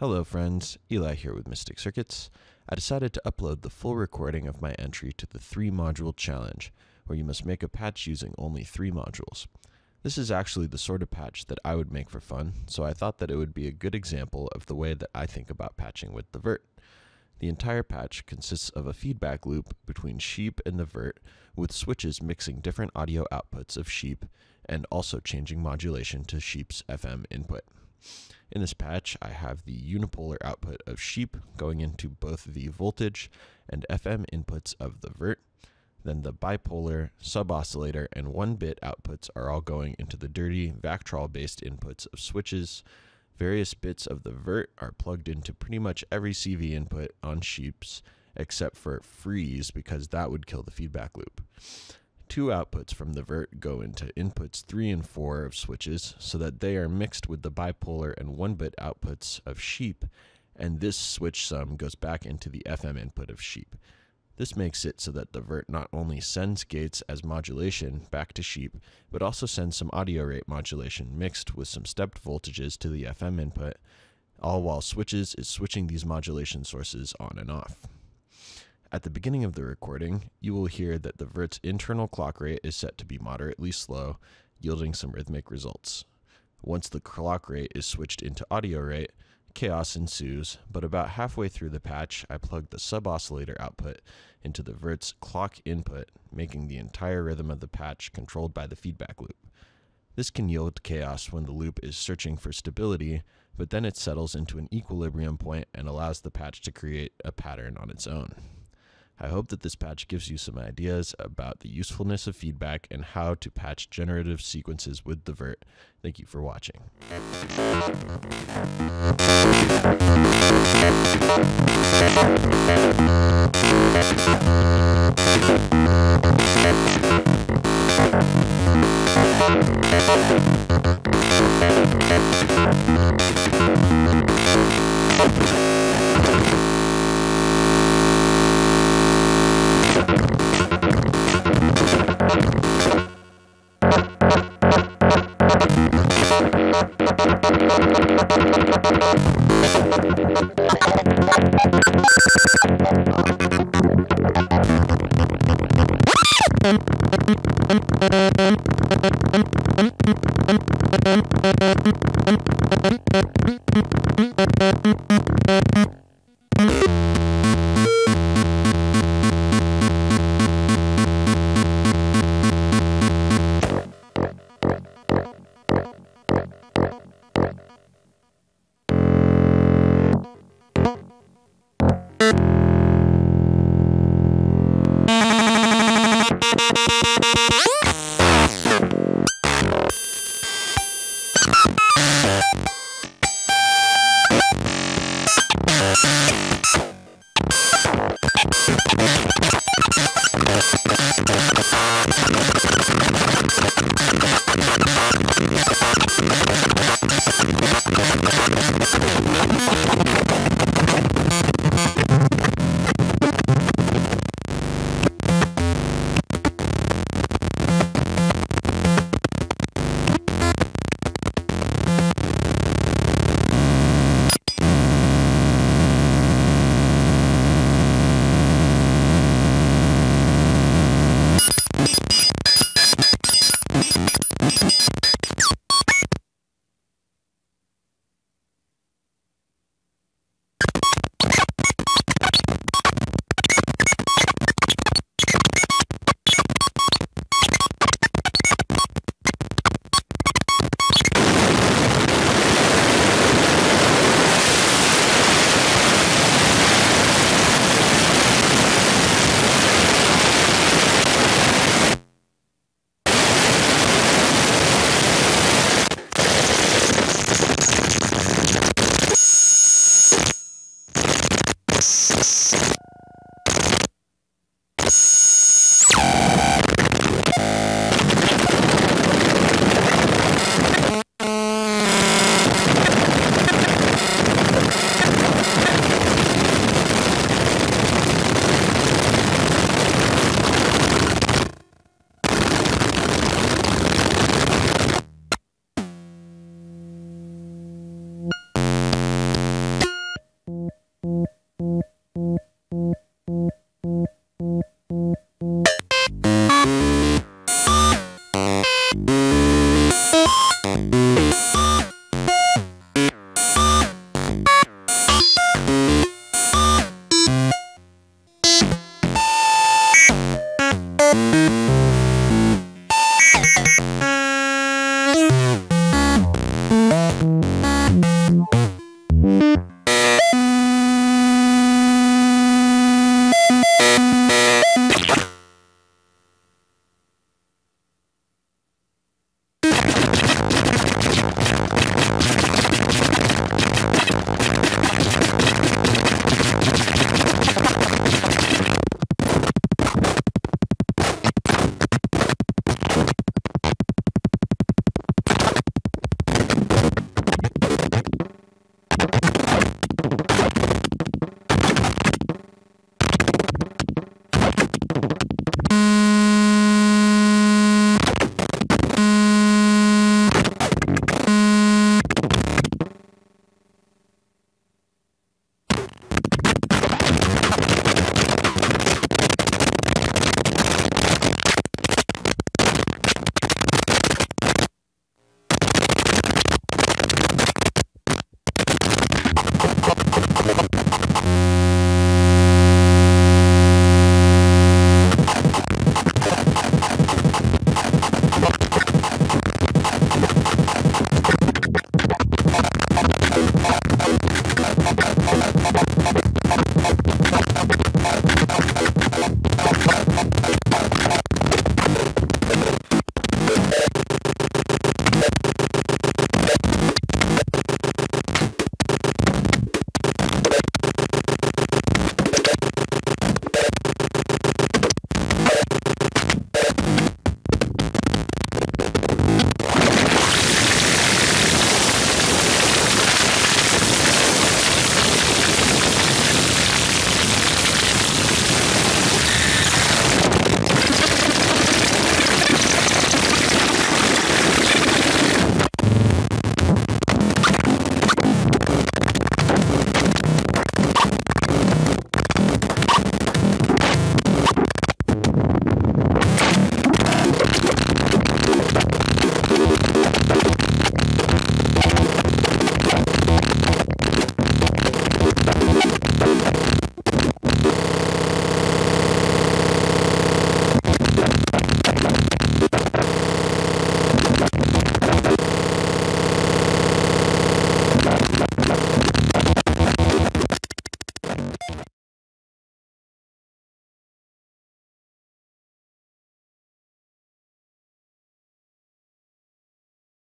Hello, friends. Eli here with Mystic Circuits. I decided to upload the full recording of my entry to the three module challenge, where you must make a patch using only three modules. This is actually the sort of patch that I would make for fun, so I thought that it would be a good example of the way that I think about patching with the vert. The entire patch consists of a feedback loop between sheep and the vert, with switches mixing different audio outputs of sheep and also changing modulation to sheep's FM input. In this patch, I have the unipolar output of sheep going into both the voltage and FM inputs of the vert. Then the bipolar, sub-oscillator, and 1-bit outputs are all going into the dirty Vactrol-based inputs of switches. Various bits of the vert are plugged into pretty much every CV input on sheeps, except for freeze because that would kill the feedback loop two outputs from the vert go into inputs 3 and 4 of switches so that they are mixed with the bipolar and 1-bit outputs of sheep, and this switch sum goes back into the FM input of sheep. This makes it so that the vert not only sends gates as modulation back to sheep, but also sends some audio rate modulation mixed with some stepped voltages to the FM input, all while switches is switching these modulation sources on and off. At the beginning of the recording, you will hear that the vert's internal clock rate is set to be moderately slow, yielding some rhythmic results. Once the clock rate is switched into audio rate, chaos ensues, but about halfway through the patch, I plug the sub-oscillator output into the vert's clock input, making the entire rhythm of the patch controlled by the feedback loop. This can yield chaos when the loop is searching for stability, but then it settles into an equilibrium point and allows the patch to create a pattern on its own. I hope that this patch gives you some ideas about the usefulness of feedback and how to patch generative sequences with the vert. Thank you for watching. Thank you.